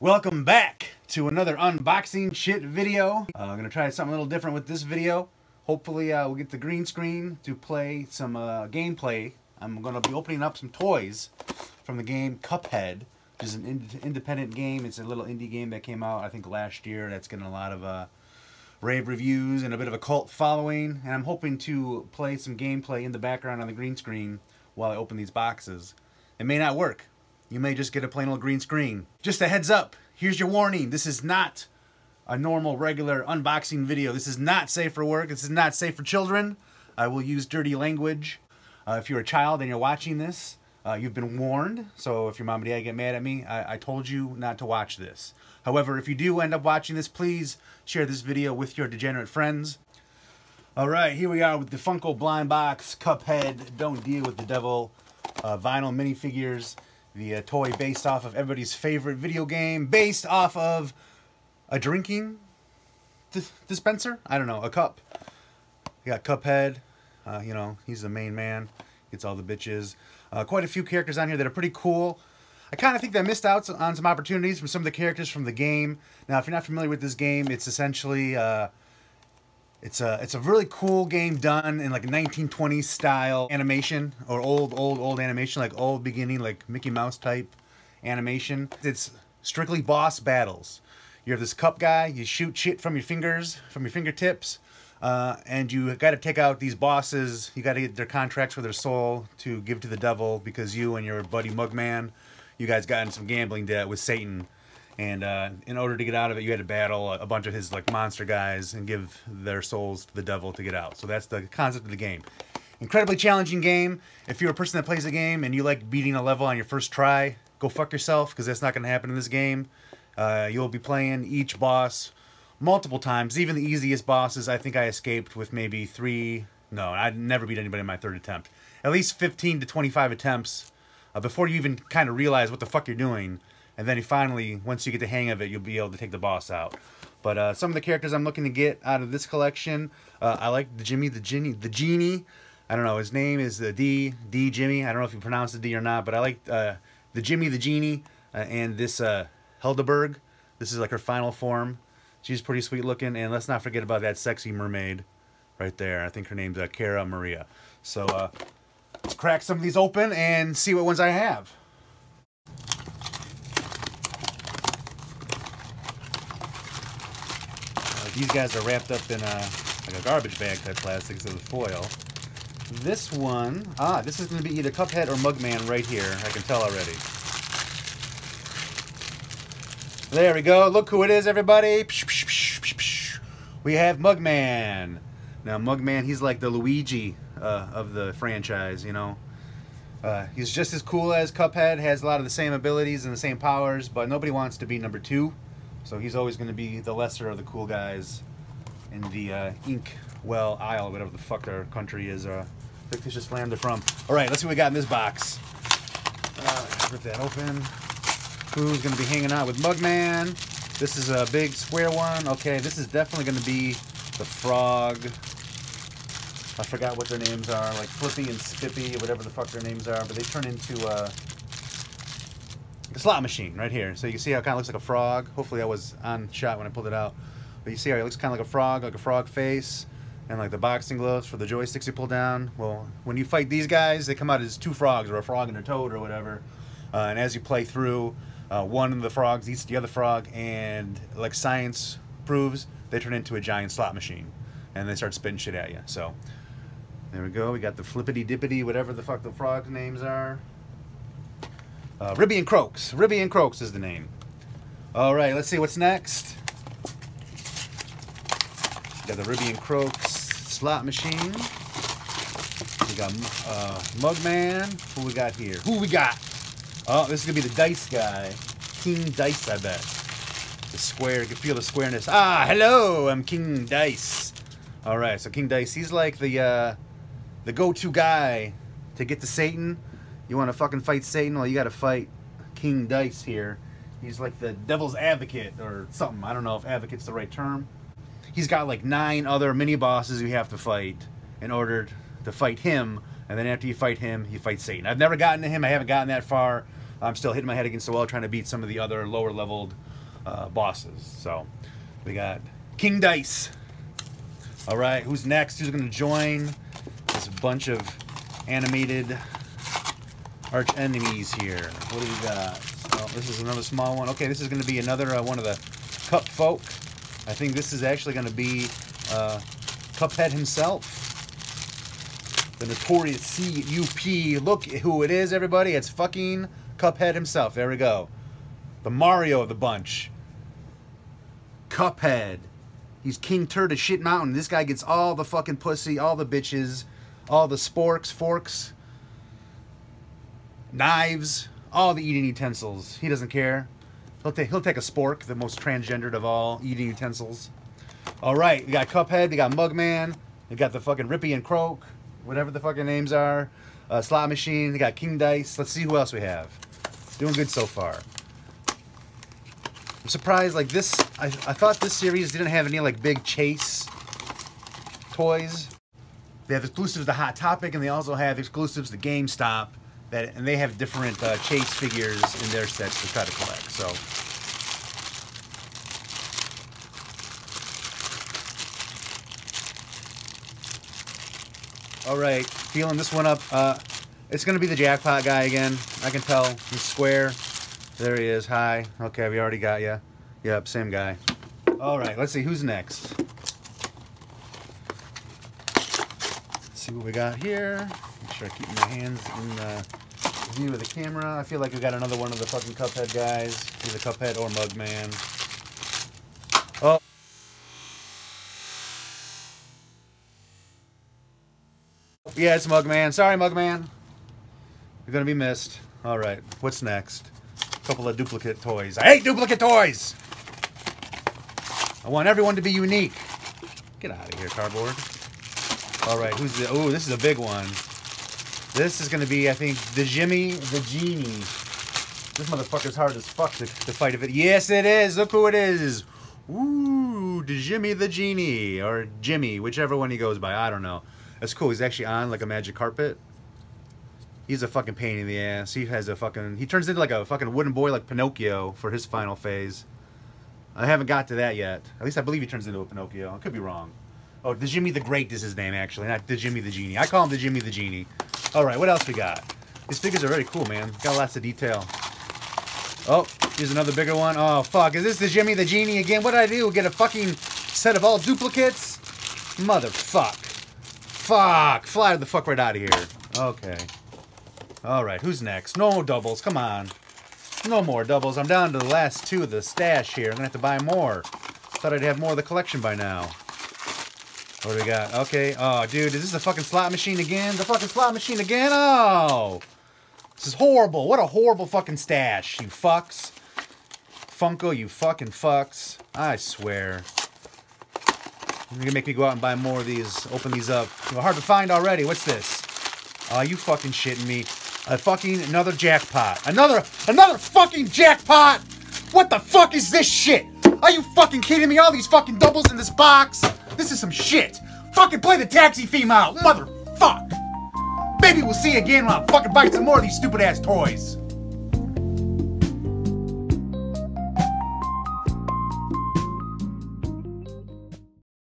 Welcome back to another unboxing shit video. Uh, I'm gonna try something a little different with this video. Hopefully uh, we'll get the green screen to play some uh, gameplay. I'm gonna be opening up some toys from the game Cuphead, which is an ind independent game. It's a little indie game that came out I think last year. That's getting a lot of uh, rave reviews and a bit of a cult following. And I'm hoping to play some gameplay in the background on the green screen while I open these boxes. It may not work. You may just get a plain old green screen. Just a heads up, here's your warning. This is not a normal, regular unboxing video. This is not safe for work. This is not safe for children. I will use dirty language. Uh, if you're a child and you're watching this, uh, you've been warned. So if your mom and dad get mad at me, I, I told you not to watch this. However, if you do end up watching this, please share this video with your degenerate friends. All right, here we are with the Funko Blind Box Cuphead Don't Deal with the Devil uh, vinyl minifigures the uh, toy based off of everybody's favorite video game, based off of a drinking dispenser. I don't know, a cup. You got Cuphead. Uh, you know, he's the main man. Gets all the bitches. Uh, quite a few characters on here that are pretty cool. I kind of think they missed out on some opportunities from some of the characters from the game. Now, if you're not familiar with this game, it's essentially uh, it's a it's a really cool game done in like a 1920s style animation or old old old animation like old beginning like Mickey Mouse type animation. It's strictly boss battles. You have this cup guy, you shoot shit from your fingers, from your fingertips, uh, and you got to take out these bosses. You got to get their contracts for their soul to give to the devil because you and your buddy Mugman, you guys got in some gambling debt with Satan and uh, in order to get out of it, you had to battle a bunch of his like monster guys and give their souls to the devil to get out. So that's the concept of the game. Incredibly challenging game. If you're a person that plays a game and you like beating a level on your first try, go fuck yourself because that's not going to happen in this game. Uh, you'll be playing each boss multiple times. Even the easiest bosses, I think I escaped with maybe three. No, I never beat anybody in my third attempt. At least 15 to 25 attempts uh, before you even kind of realize what the fuck you're doing and then finally, once you get the hang of it, you'll be able to take the boss out. But uh, some of the characters I'm looking to get out of this collection, uh, I like the Jimmy, the Genie, the Genie. I don't know, his name is the D, D Jimmy. I don't know if you pronounce the D or not, but I like uh, the Jimmy, the Genie, uh, and this uh, Hilda Berg. This is like her final form. She's pretty sweet looking, and let's not forget about that sexy mermaid right there. I think her name's uh, Cala Maria. So uh, let's crack some of these open and see what ones I have. These guys are wrapped up in a, like a garbage bag type plastic instead the foil. This one, ah, this is going to be either Cuphead or Mugman right here. I can tell already. There we go. Look who it is, everybody. We have Mugman. Now, Mugman, he's like the Luigi uh, of the franchise, you know. Uh, he's just as cool as Cuphead, has a lot of the same abilities and the same powers, but nobody wants to be number two. So he's always going to be the lesser of the cool guys in the uh, Ink Well Isle, whatever the fuck their country is. Uh, fictitious land they're from. All right, let's see what we got in this box. Uh, rip that open. Who's going to be hanging out with Mugman? This is a big square one. Okay, this is definitely going to be the frog. I forgot what their names are, like Flippy and Spippy, whatever the fuck their names are, but they turn into uh, the slot machine right here. So you can see how it kind of looks like a frog. Hopefully that was on shot when I pulled it out. But you see how it looks kind of like a frog, like a frog face. And like the boxing gloves for the joysticks you pull down. Well, when you fight these guys, they come out as two frogs or a frog and a toad or whatever. Uh, and as you play through, uh, one of the frogs eats the other frog. And like science proves, they turn into a giant slot machine. And they start spitting shit at you. So there we go. We got the flippity dippity, whatever the fuck the frog names are. Uh, Ribby and Croaks. Ribby and Croaks is the name. All right, let's see what's next. Got the Ribby and Croaks slot machine. We got uh, Mugman. Who we got here? Who we got? Oh, this is gonna be the dice guy. King Dice, I bet. The square, you can feel the squareness. Ah, hello, I'm King Dice. All right, so King Dice, he's like the uh, the go-to guy to get to Satan you want to fucking fight Satan? Well, you got to fight King Dice here. He's like the devil's advocate or something. I don't know if advocate's the right term. He's got like nine other mini bosses you have to fight in order to fight him. And then after you fight him, you fight Satan. I've never gotten to him. I haven't gotten that far. I'm still hitting my head against the wall trying to beat some of the other lower leveled uh, bosses. So we got King Dice. All right, who's next? Who's going to join this bunch of animated arch enemies here? What do we got? Oh, this is another small one. Okay, this is going to be another uh, one of the Cup folk. I think this is actually going to be uh, Cuphead himself. The notorious CUP. Look who it is, everybody. It's fucking Cuphead himself. There we go. The Mario of the bunch. Cuphead. He's King Turd of Shit Mountain. This guy gets all the fucking pussy, all the bitches, all the sporks, forks, knives, all the eating utensils. He doesn't care. He'll take he'll take a spork, the most transgendered of all eating utensils. All right, we got Cuphead, we got Mugman, we got the fucking Rippy and Croak, whatever the fucking names are. Uh, slot machine. We got King Dice. Let's see who else we have. Doing good so far. I'm surprised, like this, I, I thought this series didn't have any like big chase toys. They have exclusives to Hot Topic and they also have exclusives to GameStop that, and they have different uh, chase figures in their sets to try to collect, so. All right, feeling this one up. Uh, it's to be the jackpot guy again. I can tell. He's square. There he is. Hi. Okay, we already got you. Yep, same guy. All right, let's see who's next. Let's see what we got here. Sure I keep my hands in the view of the camera. I feel like we got another one of the fucking Cuphead guys. Either Cuphead or Mugman. Oh. Yeah, it's Mugman. Sorry, Mugman. You're gonna be missed. All right, what's next? A couple of duplicate toys. I hate duplicate toys! I want everyone to be unique. Get out of here, cardboard. All right, who's the... Oh, this is a big one. This is gonna be, I think, the Jimmy the Genie. This motherfucker's hard as fuck to, to fight if it. Yes, it is. Look who it is. Ooh, Jimmy the Genie. Or Jimmy, whichever one he goes by. I don't know. That's cool. He's actually on like a magic carpet. He's a fucking pain in the ass. He has a fucking. He turns into like a fucking wooden boy like Pinocchio for his final phase. I haven't got to that yet. At least I believe he turns into a Pinocchio. I could be wrong. Oh, the Jimmy the Great is his name actually, not the Jimmy the Genie. I call him the Jimmy the Genie. All right, what else we got? These figures are very cool, man. Got lots of detail. Oh, here's another bigger one. Oh, fuck. Is this the Jimmy the Genie again? What did I do? Get a fucking set of all duplicates? Motherfuck. Fuck. Fly the fuck right out of here. Okay. Alright, who's next? No doubles, come on. No more doubles. I'm down to the last two of the stash here. I'm gonna have to buy more. Thought I'd have more of the collection by now. What do we got? Okay. Oh, dude, is this a fucking slot machine again? The fucking slot machine again? Oh! This is horrible. What a horrible fucking stash, you fucks. Funko, you fucking fucks. I swear. You're gonna make me go out and buy more of these. Open these up. They're hard to find already. What's this? Oh, you fucking shitting me. A fucking another jackpot. Another another fucking jackpot! What the fuck is this shit? Are you fucking kidding me? All these fucking doubles in this box? This is some shit. Fucking play the taxi theme out, motherfuck. Maybe we'll see you again when I fucking buy some more of these stupid ass toys.